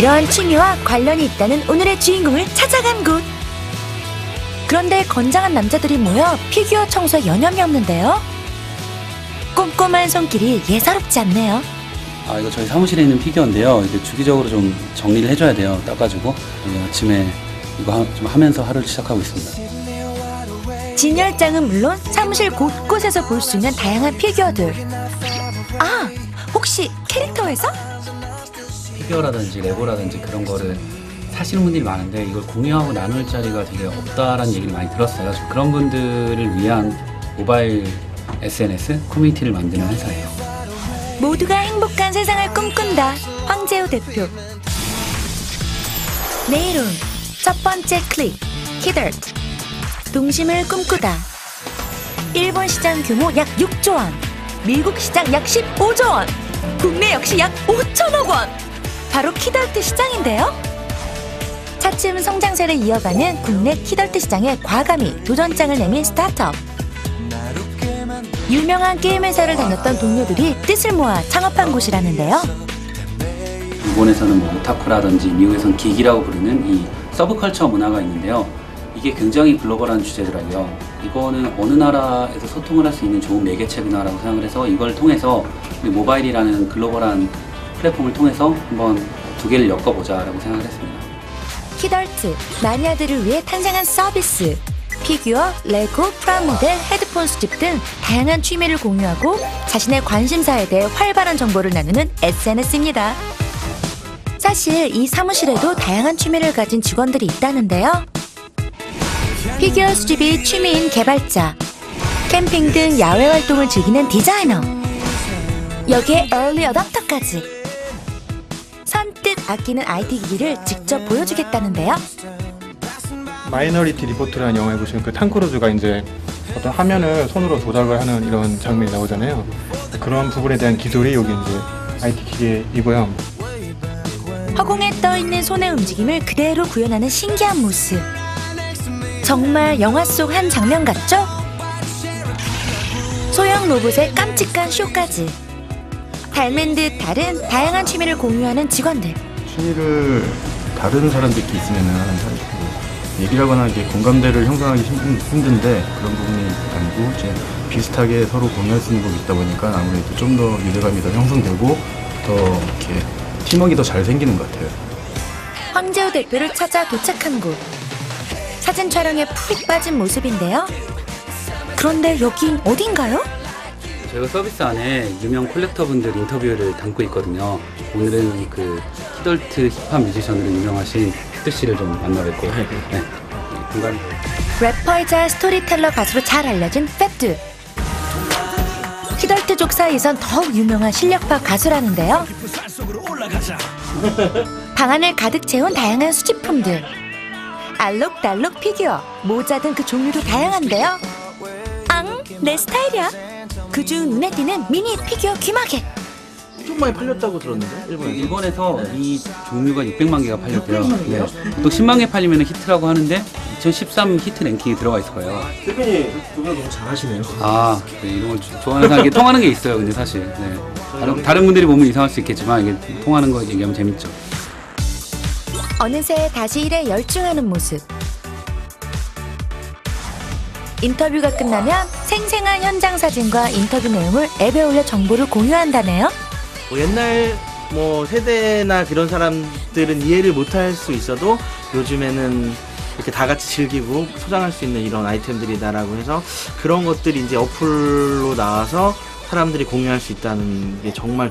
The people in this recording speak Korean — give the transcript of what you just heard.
이러한 취미와 관련이 있다는 오늘의 주인공을 찾아간 곳. 그런데 건장한 남자들이 모여 피규어 청소에 여념이 없는데요. 꼼꼼한 손길이 예사롭지 않네요. 아 이거 저희 사무실에 있는 피규어인데요. 이게 주기적으로 좀 정리를 해줘야 돼요. 닦아주고 네, 아침에 이거 하, 좀 하면서 하루를 시작하고 있습니다. 진열장은 물론 사무실 곳곳에서 볼 수 있는 다양한 피규어들. 아, 혹시 캐릭터에서? 피규어라든지 레고라든지 그런 거를 사시는 분들이 많은데 이걸 공유하고 나눌 자리가 되게 없다라는 얘기를 많이 들었어요. 그런 분들을 위한 모바일 SNS 커뮤니티를 만드는 회사예요. 모두가 행복한 세상을 꿈꾼다. 황재우 대표. 내일ON 첫 번째 클릭, 키덜트. 동심을 꿈꾸다. 일본 시장 규모 약 6조 원, 미국 시장 약 15조 원, 국내 역시 약 5천억 원. 바로 키덜트 시장인데요. 차츰 성장세를 이어가는 국내 키덜트 시장에 과감히 도전장을 내민 스타트업. 유명한 게임 회사를 다녔던 동료들이 뜻을 모아 창업한 곳이라는데요. 일본에서는 뭐 오타쿠라든지 미국에서는 geek이라고 부르는 이 서브컬처 문화가 있는데요. 이게 굉장히 글로벌한 주제더라고요. 이거는 어느 나라에서 소통을 할 수 있는 좋은 매개체구나라고 생각을 해서 이걸 통해서 모바일이라는 글로벌한 플랫폼을 통해서 한번 두 개를 엮어보자라고 생각을 했습니다. 키덜트 마니아들을 위해 탄생한 서비스 피규어, 레고, 프라모델, 헤드폰 수집 등 다양한 취미를 공유하고 자신의 관심사에 대해 활발한 정보를 나누는 SNS입니다. 사실 이 사무실에도 다양한 취미를 가진 직원들이 있다는데요. 피규어 수집이 취미인 개발자, 캠핑 등 야외 활동을 즐기는 디자이너, 여기에 early adopter까지. 선뜻 아끼는 IT 기기를 직접 보여주겠다는데요. 마이너리티 리포트라는 영화에 보시면 그 탐 크루즈가 이제 어떤 화면을 손으로 조작을 하는 이런 장면이 나오잖아요. 그런 부분에 대한 기술이 여기 이제 IT 기계이고요. 허공에 떠 있는 손의 움직임을 그대로 구현하는 신기한 모습. 정말 영화 속 한 장면 같죠? 소형 로봇의 깜찍한 쇼까지. 닮은 듯 다른 다양한 취미를 공유하는 직원들. 취미를 다른 사람들끼리 있으면은 얘기를 하거나 이게 공감대를 형성하기 힘든, 힘든 데 그런 부분이 아니고 이제 비슷하게 서로 공유할 수 있는 부분이 있다 보니까 아무래도 좀 더 유대감이 더 형성되고 더 이렇게 팀워크가 더 잘 생기는 것 같아요. 황재우 대표를 찾아 도착한 곳. 사진 촬영에 푹 빠진 모습인데요. 그런데 여긴 어딘가요? 저희가 서비스 안에 유명 collector분들 인터뷰를 담고 있거든요. 오늘은 그 키덜트 힙합 뮤지션으로 유명하신 팻두 씨를 좀 만나뵙고 네. 공간 래퍼이자 스토리텔러 가수로 잘 알려진 팻두. 키덜트족 사이에선 더욱 유명한 실력파 가수라는데요. 방 안을 가득 채운 다양한 수집품들. 알록달록 피규어, 모자 등 그 종류도 다양한데요. 앙, 내 스타일이야. 그중 눈에 띄는 미니 피규어 귀마개. 좀 많이 팔렸다고 들었는데 일본에서. 일본에서 이 종류가 600만 개가 팔렸대요. 네. 또 10만 개 팔리면 히트라고 하는데 2013 히트 랭킹에 들어가 있을 거예요. 대표님 누가 너무 잘하시네요. 아, 네, 이런 걸 주- 좋아하는 사람 이게 통하는 게 있어요. 근데 사실 네. 다른, 다른 분들이 보면 이상할 수 있겠지만 이게 통하는 거 얘기하면 재밌죠. 어느새 다시 일에 열중하는 모습. 인터뷰가 끝나면 생생한 현장 사진과 인터뷰 내용을 앱에 올려 정보를 공유한다네요. 뭐 옛날 뭐 세대나 그런 사람들은 이해를 못할 수 있어도 요즘에는 이렇게 다 같이 즐기고 소장할 수 있는 이런 아이템들이다라고 해서 그런 것들이 이제 어플로 나와서 사람들이 공유할 수 있다는 게 정말